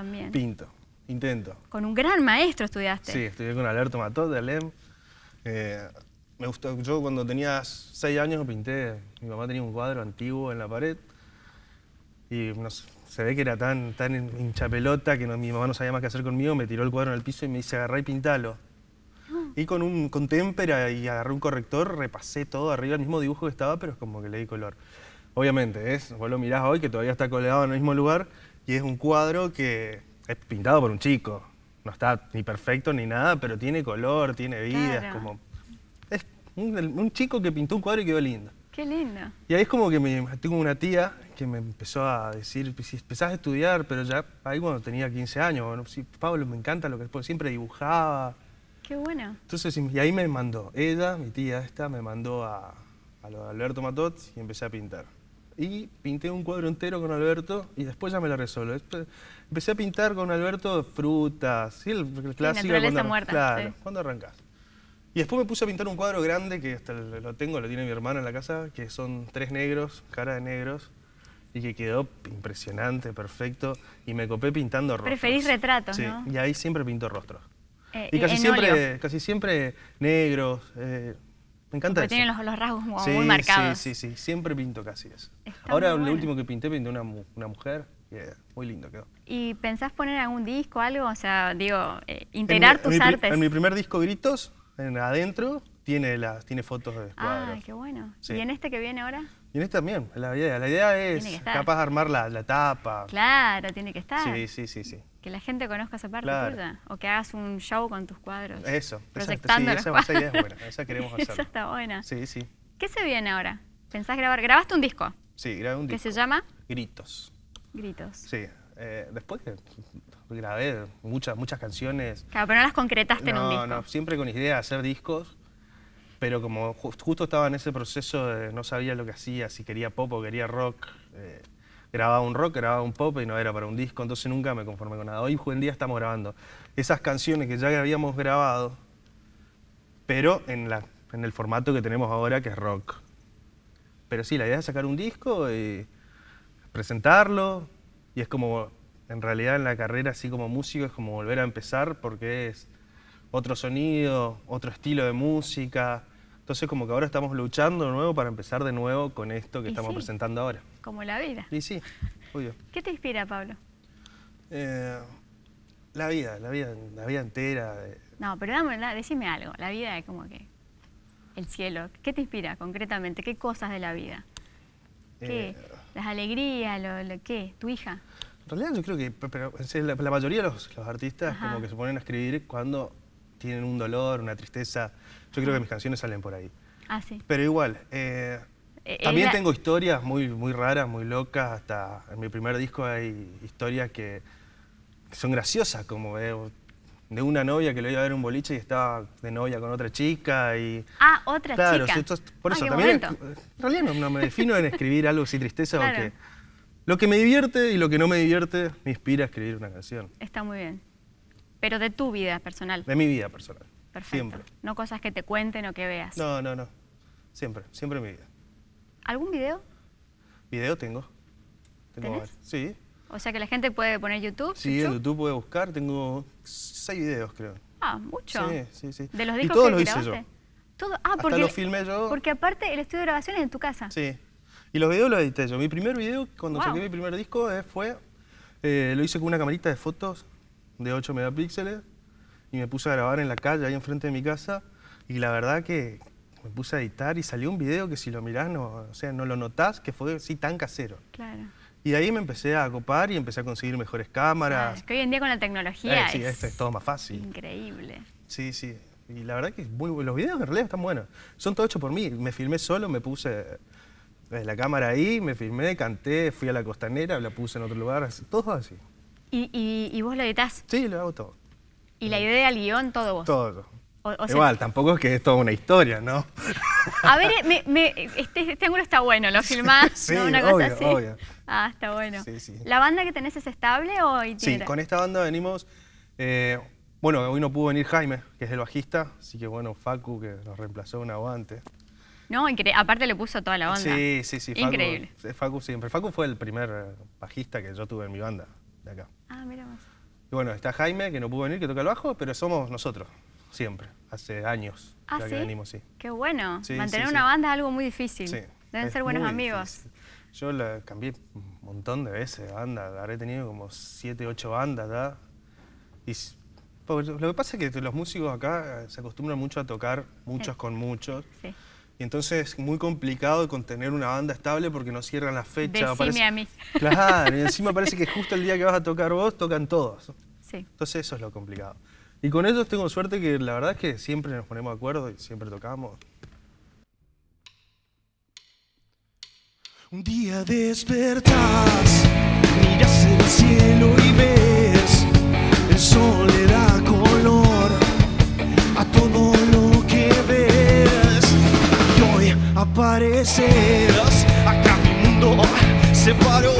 También. Pinto, intento. Con un gran maestro estudiaste. Sí, estudié con Alberto Matot de Alem. Eh, me gustó, yo cuando tenía seis años pinté, mi mamá tenía un cuadro antiguo en la pared y no sé, se ve que era tan, tan hincha pelota que no- mi mamá no sabía más qué hacer conmigo, me tiró el cuadro en el piso y me dice agarrá y pintalo. Y con un con témpera y agarré un corrector, repasé todo arriba, el mismo dibujo que estaba, pero es como que le di color. Obviamente, es, vos lo mirás hoy que todavía está colgado en el mismo lugar y es un cuadro que es pintado por un chico. No está ni perfecto ni nada, pero tiene color, tiene vida, es como... Es un, un chico que pintó un cuadro y quedó lindo. Qué lindo. Y ahí es como que me, tengo una tía que me empezó a decir, "Pues si empezás a estudiar, pero ya ahí cuando tenía 15 años, bueno, sí, Pablo, me encanta lo que porque siempre dibujaba. Qué bueno. Entonces, y ahí me mandó, ella, mi tía esta, me mandó a, a Alberto Matot y empecé a pintar. Y pinté un cuadro entero con Alberto y después ya me la. Después empecé a pintar con Alberto frutas, ¿sí? el, el clásico. cuando- muerta, Claro, sí. cuando arrancás. Y después me puse a pintar un cuadro grande que hasta lo tengo, lo tiene mi hermana en la casa, que son tres negros, cara de negros, y que quedó impresionante, perfecto. Y me copé pintando rostros. Preferís retratos, sí, ¿no? y ahí siempre pinto rostros. Eh, Y casi en siempre, óleo, casi siempre negros. eh, me encanta Porque eso. tienen los, los rasgos como sí, muy marcados. Sí, sí, sí. Siempre pinto casi eso. Está Ahora, lo bueno. último que pinté, pinté una, una mujer. y, eh, muy lindo quedó. ¿Y pensás poner algún disco, algo? O sea, digo, eh, integrar En tus en mi artes. En mi primer disco, Gritos, en adentro, tiene, las, tiene fotos de Ah, cuadros. qué bueno. Sí. ¿Y en este que viene ahora? Y en este también, la idea. La idea es capaz de armar la, la tapa. Claro, tiene que estar. Sí, sí, sí, sí. Que la gente conozca esa parte Claro. tuya. O que hagas un show con tus cuadros. Eso. Esa, sí, Proyectando los esa, esa idea es cuadros. buena. Esa queremos Esa hacer. está buena. Sí, sí. ¿Qué se viene ahora? ¿Pensás grabar? ¿Grabaste un disco? Sí, grabé un disco. se llama Gritos. Gritos. Sí. eh, después que grabé muchas, muchas canciones. Claro, pero no las concretaste en un No, disco. no, siempre con idea de hacer discos, pero como ju- justo estaba en ese proceso de no sabía lo que hacía, si quería pop o quería rock. eh, grababa un rock, grababa un pop y no era para un disco, entonces nunca me conformé con nada. Hoy en día estamos grabando esas canciones que ya habíamos grabado, pero en, la, en el formato que tenemos ahora, que es rock. Pero sí, la idea es sacar un disco y presentarlo, y es como, en realidad en la carrera, así como músico, es como volver a empezar porque es otro sonido, otro estilo de música. Entonces como que ahora estamos luchando de nuevo para empezar de nuevo con esto que Y estamos sí. presentando ahora. Como la vida. Y sí, obvio. ¿Qué te inspira, Pablo? Eh, la vida, la vida, la vida entera. eh, No, pero dame, da- decime algo. La vida es como que el cielo. ¿Qué te inspira concretamente? ¿Qué cosas de la vida? ¿Qué? eh, ¿Las alegrías? Lo, lo- ¿Qué? ¿Tu hija? En realidad yo creo que pero, la, la mayoría de los, los artistas Ajá. como que se ponen a escribir cuando tienen un dolor, una tristeza. Yo creo que mis canciones salen por ahí. Ah, sí. Pero igual, eh, Eh, también la- tengo historias muy, muy raras, muy locas. Hasta en mi primer disco hay historias que, son graciosas, como eh, de una novia que lo iba a ver en un boliche y estaba de novia con otra chica. Y, Ah, otra claro, chica. es- por Ah, eso también. En realidad no, no me defino en escribir algo sin tristeza, Claro. porque lo que me divierte y lo que no me divierte me inspira a escribir una canción. Está muy bien. Pero de tu vida personal. De mi vida personal. Perfecto. Siempre. No cosas que te cuenten o que veas. No, no, no. Siempre, siempre en mi vida. ¿Algún video? Video tengo. tengo ¿Tenés? Sí. O sea que la gente puede poner YouTube. Sí, en chuchu. YouTube puede buscar. Tengo seis videos, creo. Ah, mucho. Sí, sí, sí. ¿De los Y discos todos que los hice grabaste? yo. Todo. Ah, Hasta porque, lo filmé yo. porque aparte el estudio de grabación es en tu casa. Sí. Y los videos los edité yo. Mi primer video, cuando Wow. saqué mi primer disco, eh, fue. eh, lo hice con una camarita de fotos de 8 megapíxeles y me puse a grabar en la calle, ahí enfrente de mi casa. Y la verdad que me puse a editar y salió un video que si lo mirás, no, o sea, no lo notás, que fue así tan casero. Claro. Y de ahí me empecé a copar y empecé a conseguir mejores cámaras. Claro, que hoy en día con la tecnología Eh, sí, es esto es todo más fácil. increíble. Sí, sí. Y la verdad que es muy, los videos en realidad están buenos. Son todos hechos por mí. Me filmé solo, me puse eh, la cámara ahí, me filmé, canté, fui a la costanera, la puse en otro lugar, así, todo así. Y, y- y vos lo editás. Sí, lo hago todo. Y la idea, el guion, todo vos. Todo. O- o sea- Igual, tampoco es que es toda una historia, ¿no? A ver, eh, me- me- este, este ángulo está bueno, lo filmás, Sí, ¿no? Una cosa obvio, así. obvio. Ah, está bueno. Sí, sí. ¿La banda que tenés es estable o Sí, con esta banda venimos. eh, bueno, hoy no pudo venir Jaime, que es el bajista, así que bueno, Facu, que nos reemplazó un aguante. No, aparte le puso toda la onda. Sí, sí, sí. Facu- Increíble. Facu siempre. Facu fue el primer eh, bajista que yo tuve en mi banda de acá. Ah, mira vos. Y bueno, está Jaime, que no pudo venir, que toca el bajo, pero somos nosotros, siempre, hace años Ah, ya ¿sí? que venimos, sí. Qué bueno. Sí, Mantener sí, una banda es algo muy difícil. Sí, Deben es ser buenos amigos. difícil. Yo la cambié un montón de veces de banda, habré tenido como 7, 8 bandas ya. Y lo que pasa es que los músicos acá eh, se acostumbran mucho a tocar muchos con muchos. Sí. Y entonces es muy complicado contener una banda estable porque no cierran la fecha. Decime a mí. Claro, y encima parece que justo el día que vas a tocar vos, tocan todos. Sí. Entonces eso es lo complicado. Y con ellos tengo suerte que la verdad es que siempre nos ponemos de acuerdo y siempre tocamos. Un día despertás, miras el cielo y ves el sol apareces, acá mundo se paró,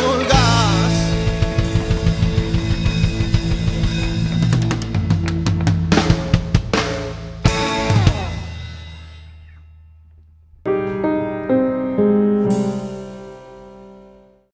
vulgar.